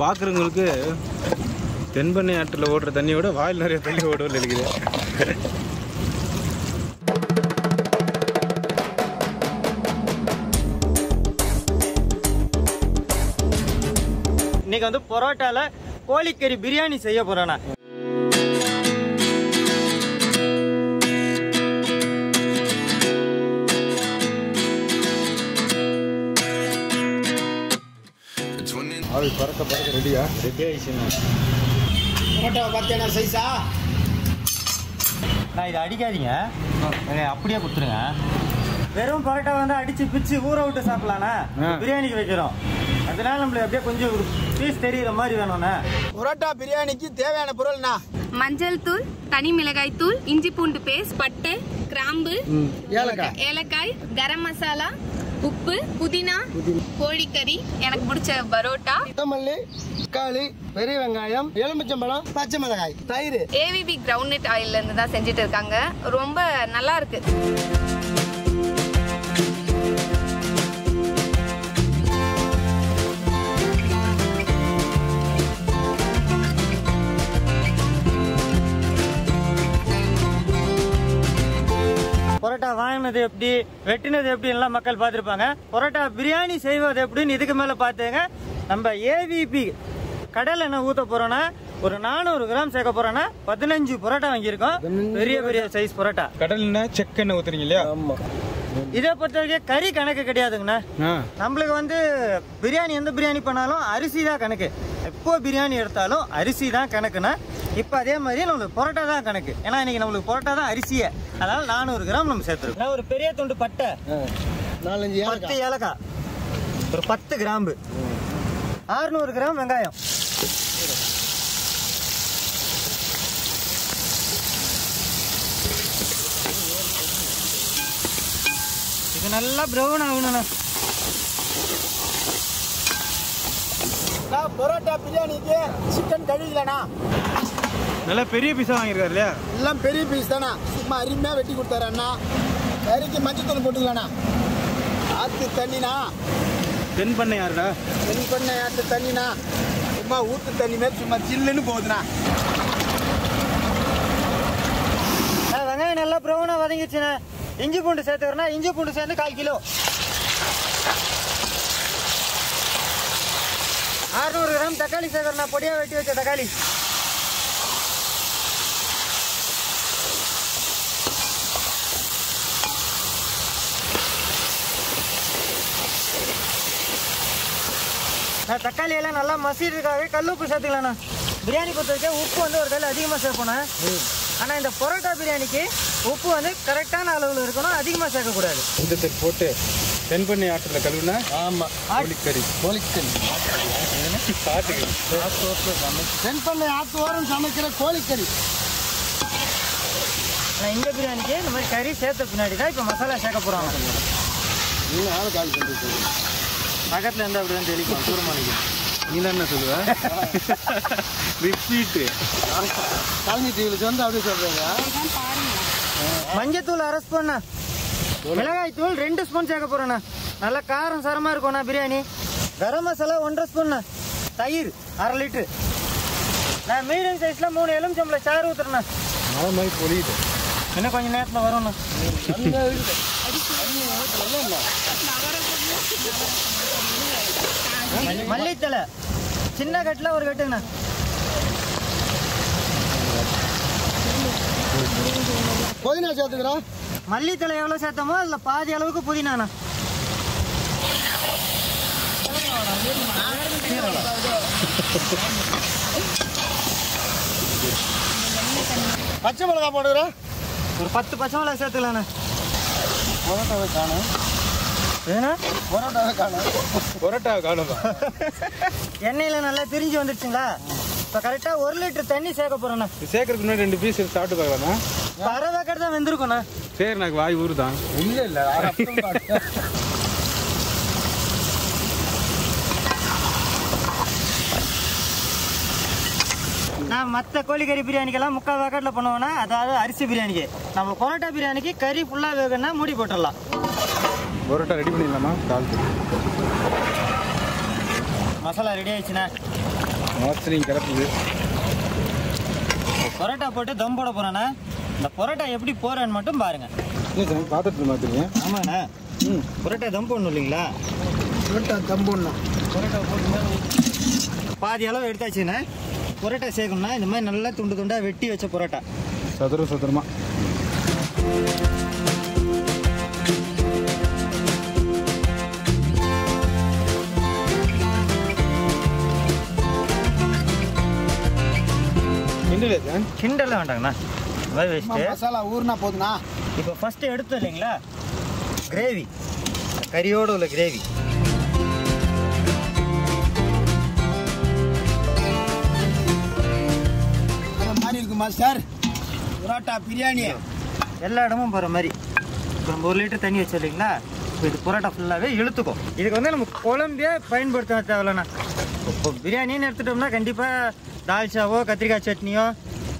பார்க்குறவங்களுக்கு தென்பண்ணை ஆற்றில் ஓடுற தண்ணியோட வாயில் நிறைய தண்ணி ஓடுவில் இருக்குது இன்னைக்கு வந்து பரோட்டாவில் கோழிக்கறி பிரியாணி செய்ய போகிறேண்ணா ஆவி பறக்க பறக்க ரெடியா? ரெடி ஆயிடுச்சுண்ணா. பரோட்டா பார்த்தேன்னா சைஸா நான் இதை அடிக்காதீங்க. அப்படியே கொடுத்துருங்க. வெறும் பரோட்டா வந்து அடிச்சு பிச்சு ஊற விட்டு சாப்பிடலாண்ணா. பிரியாணிக்கு வைக்கிறோம். அதனால நம்மளுக்கு அப்படியே கொஞ்சம் பீஸ் தெரியுற மாதிரி வேணும்ண்ணா. பரோட்டா பிரியாணிக்கு தேவையான பொருள்னா மஞ்சள் தூள் தனி மிளகாய் தூள் இஞ்சி பூண்டு பேஸ்ட் பட்டை கிராம்பு ஏலக்காய். ஏலக்காய் கரம் மசாலா உப்பு புதினா கோழிக்கறி எனக்கு பிடிச்ச பரோட்டா. கொத்தமல்லி தக்காளி பெரிய வெங்காயம் எலுமிச்சம்பழம் பச்சை மிளகாய் தயிர். ஏவிபி கிரவுண்ட் ஆயில்ல இருந்து தான் செஞ்சுட்டு இருக்காங்க. ரொம்ப நல்லா இருக்கு. வாங்கினது எப்படி வெட்டினது எப்படி எல்லாம் மக்கள் பார்த்துருப்பாங்க. பரோட்டா பிரியாணி செய்வது எப்படின்னு இதுக்கு மேலே பார்த்துங்க நம்ம ஏவிபி கடல் என்ன ஊற்ற போறோம்னா ஒரு நானூறு கிராம் சேர்க்க போறோம்னா பதினஞ்சு பரோட்டா வாங்கியிருக்கோம். பெரிய பெரிய சைஸ் பரோட்டா. கடல்னா செக் எண்ணெய் ஊத்துறீங்க இல்லையா? ஆமா. இதை பொறுத்த வரைக்கும் கறி கணக்கு கிடையாதுங்கண்ணா. நம்மளுக்கு வந்து பிரியாணி எந்த பிரியாணி பண்ணாலும் அரிசி தான் கணக்கு. எப்போ பிரியாணி எடுத்தாலும் அரிசி தான் கணக்குண்ணா இப்போ அதே மாதிரி நம்மளுக்கு பரோட்டா தான் கணக்கு. ஏன்னா இன்னைக்கு நம்மளுக்கு பரோட்டா தான் அரிசியே. அதனால நானூறு கிராம் நம்ம சேர்த்துருக்கோம். ஒரு பெரிய துண்டு பட்டை. நாலஞ்சு பத்து ஏலக்காய். ஏலக்காய் ஒரு பத்து கிராம்பு. ஆறுநூறு கிராம் வெங்காயம். இது நல்லா ப்ரௌன் ஆகணும்ண்ணா. நான் பரோட்டா பிரியாணிக்கு சிக்கன் கழுவிலண்ணா. நல்லா பெரிய பீஸா வாங்கியிருக்காரு இல்லையா? எல்லாம் பெரிய பீஸ் தானே சும்மா அருமையாக வெட்டி கொடுத்தாரு அண்ணா. கறிக்கு மஞ்சள் தூள் போட்டுக்கலாண்ணா ஆற்று தண்ணினா தென்பண்ணை யாருடா? ரெடி பண்ண ஆற்று தண்ணினா சும்மா ஊற்று தண்ணி சும்மா சில்லுன்னு போகுதுண்ணா. வெங்காயம் நல்லா ப்ரௌனாக வதங்கிடுச்சுண்ணே. இஞ்சி பூண்டு சேர்த்துக்கிறேன்னா இஞ்சி பூண்டு சேர்ந்து கால் கிலோ. அறுநூறு கிராம் தக்காளி சேர்க்கறேண்ணா பொடியாக வெட்டி வச்ச தக்காளி. தக்காளி எல்லாம் நல்லா மசிறதுக்காகவே கல் உப்பு சேர்த்துக்கலாண்ணா பிரியாணி பொறுத்த வரைக்கும் உப்பு வந்து ஒரு கல் அதிகமாக சேர்ப்போண்ணா ஆனால் இந்த பரோட்டா பிரியாணிக்கு உப்பு வந்து கரெக்டான அளவில் இருக்கணும் அதிகமாக சேர்க்கக்கூடாது. இந்த போட்டு தென்பண்ணை ஆற்றில் கழுவுனா ஆமாம் கோழிக்கறி. கோழிக்கறி. பார்த்துக்கு தென் பண்ணை ஆற்று ஓரம் சமைக்கிற கோழிக்கறி. ஆனால் இந்த பிரியாணிக்கு இந்த மாதிரி கறி சேர்த்த பின்னாடி தான் இப்போ மசாலா சேர்க்க போகிறாங்க நீங்கள் ஆள் கால் பண்ணிட்டு பக்கத்தில் இருந்தால் அப்படி தான் தெளிக்கும் தூரமானிக்கு நீ என்ன சொல்லுவ? ரிப்பீட்டு காலனி டிவியில் வந்து அப்படியே சொல்கிறீங்க மஞ்சத்தூள் அரை ஸ்பூண்ணா மிளகாய் தூள் ரெண்டு ஸ்பூன் சேர்க்க போகிறேண்ணா நல்லா காரம் சரமாக இருக்கும்ண்ணா பிரியாணி. கரம் மசாலா ஒன்றரை ஸ்பூன்ண்ணா தயிர் அரை லிட்ரு நான் மீடியம் சைஸில் மூணு எலுமிச்சம்பளை சாறு ஊற்றுறேண்ணா மழை மாதிரி பொழியுது இன்னும் கொஞ்சம் நேரத்தில் வரும்ண்ணா. மல்லித்தலை சின்ன கட்டில் ஒரு கட்டுங்கண்ணா. புதினா சேர்த்துக்கிறோம். மல்லித்தலை எவ்வளோ சேர்த்தோமோ அதில் பாதி அளவுக்கு புதினாண்ணா. பச்சை மிளகா போடுகிறோம் ஒரு பத்து பச்சை மிளகா சேர்த்துக்கலாண்ணா. பரோட்டாவை காணும். ஏன்னா பரோட்டாவை காணும். பரோட்டா காணுமா? எண்ணெயில் நல்லா பிரிஞ்சு வந்துடுச்சுங்களா இப்போ கரெக்டாக ஒரு லிட்டர் தண்ணி சேர்க்க போகிறேண்ணா சேர்க்கறதுக்கு முன்னாடி ரெண்டு பீஸ் சாப்பிட்டு பார்க்கலாமா? அரை வேக்கர் தான் வெந்திருக்குண்ணா சரி எனக்கு வாய் ஊறுதான். இல்லை இல்லை நான் மற்ற கோழிக்கறி பிரியாணிக்கெல்லாம் முக்கால் வேக்கட்டில் பண்ணுவேன்னா அதாவது அரிசி பிரியாணிக்கு. நம்ம பரோட்டா பிரியாணிக்கு கறி ஃபுல்லாக வேகன்னா மூடி போட்டுடலாம். பரோட்டா ரெடி பண்ணிடலாமா? கால் மசாலா ரெடி ஆயிடுச்சுண்ணா. வாசனையும் கிடப்புது பரோட்டா போட்டு தம் போட போறேண்ணா. இந்த பரோட்டா எப்படி போறேன்னு மட்டும் பாருங்க. இல்லை சார் பார்த்துட்டு மாத்துறீங்க ஆமாண்ணா. ம். பரோட்டா தம் போடணும் இல்லைங்களா? புரோட்டா தம்புண்ணா பரோட்டா போட்டு பாதி அளவு எடுத்தாச்சுண்ணே. பரோட்டா சேர்க்கணும்னா இந்த மாதிரி நல்லா துண்டு துண்டா வெட்டி வச்ச பரோட்டா. சதுர சதுரமா. கிண்டலே வேண்டாங்கண்ணா. மாதிரி வச்சுட்டு மசாலா ஊர்னா போதுண்ணா இப்போ ஃபஸ்ட்டு எடுத்தோம் இல்லைங்களா? கிரேவி கறியோடு உள்ள கிரேவி மாதிரி இருக்கு மாஸ்டர் புரோட்டா பிரியாணி. எல்லா இடமும் போகிற மாதிரி. இப்போ நம்ம ஒரு லிட்டர் தண்ணி வச்சோம் இல்லைங்களா? இப்போ இது பரோட்டா ஃபுல்லாகவே இழுத்துக்கும். இதுக்கு வந்து நம்ம குழம்பே பயன்படுத்த தேவையில்லண்ணா. இப்போ பிரியாணின்னு எடுத்துட்டோம்னா கண்டிப்பாக தால்ச்சாவோ கத்திரிக்காய் சட்னியோ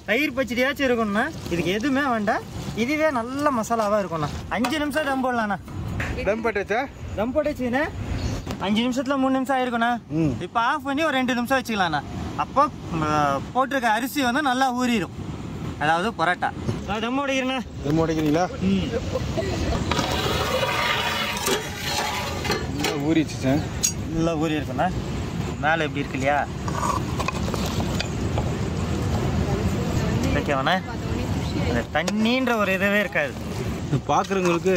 தயிர் பச்சடியாச்சும் இருக்கணும்னா இதுக்கு எதுவுமே வேண்டாம் இதுவே நல்ல மசாலாவாக இருக்கும்ண்ணா அஞ்சு நிமிஷம் தம் போடலாண்ணா. தம் பட்டாச்சா? தம் போட்டுச்சுண்ணே அஞ்சு நிமிஷத்துல மூணு நிமிஷம் ஆயிருக்குண்ணா. இப்போ ஆஃப் பண்ணி ஒரு ரெண்டு நிமிஷம் வச்சுக்கலாண்ணா. அப்போ போட்டிருக்க அரிசி வந்து நல்லா ஊறிடும் அதாவது பரோட்டா. நான் தம் போடுகிறேண்ணா தம் உடைக்கிறீங்களா ஊறிச்சு நல்லா ஊறி இருக்குண்ணா மேலே எப்படி இருக்கு இல்லையா? ஓகேவாண்ணா அந்த தண்ணின்ற ஒரு இதுவே இருக்காது. பார்க்குறவங்களுக்கு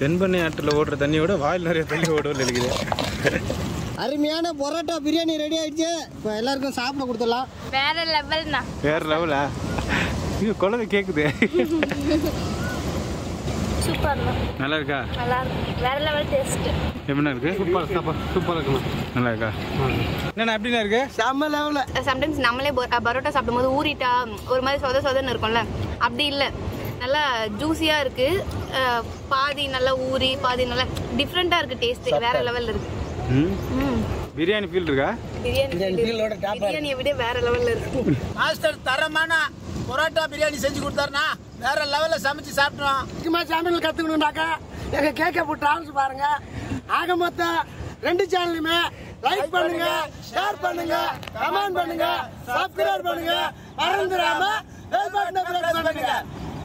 தென்பண்ணை ஆற்றில் ஓடுற தண்ணியோட வாயில் நிறைய தண்ணி ஓடுவோம் இருக்குது அருமையான பரோட்டா பிரியாணி ரெடி ஆயிடுச்சு. இப்போ எல்லாருக்கும் சாப்பிட கொடுத்துடலாம். வேற லெவல்னா வேற லெவலா இது குழந்தை கேட்குது சூப்பர்ண்ணா. நல்லா இருக்கா நல்லா இருக்கு வேற லெவல் டேஸ்ட் எப்படிண்ணா இருக்கு? சூப்பர் சூப்பர் சூப்பராக இருக்கணும் நல்லா இருக்கா என்னண்ணா எப்படிண்ணா இருக்கு? செம்ம லெவலில் சம்டைம்ஸ் நம்மளே பரோ- பரோட்டா சாப்பிடும்போது ஊறிட்டா ஒரு மாதிரி சொத சொதன்னு இருக்கும்ல. அப்படி இல்லை. நல்லா ஜூஸியாக இருக்கு. பாதி நல்லா ஊறி பாதி நல்லா டிஃப்ரெண்ட்டாக இருக்கு டேஸ்ட் வேற லெவல்ல இருக்கு. ம்? ம். பிரியாணி ஃபீல் இருக்கா? பிரியாணி பிரியாணியை விட வேற லெவல்ல இருக்கு. மாஸ்டர் தரமான பரோட்டா பிரியாணி செஞ்சு கொடுத்தாருண்ணா வேற லெவலில் சமைச்சு சாப்பிட்டோம் முக்கியமா சேனல் கத்துக்கணும்னாக்கா எங்க கேட்க டிராவல்ஸ் பாருங்க. ஆக மொத்தம் ரெண்டு சேனலுமே லைக் பண்ணுங்க ஷேர் பண்ணுங்க கமெண்ட் பண்ணுங்க சப்ஸ்கிரைப் பண்ணுங்க. மறந்துடாம பண்ணுங்க.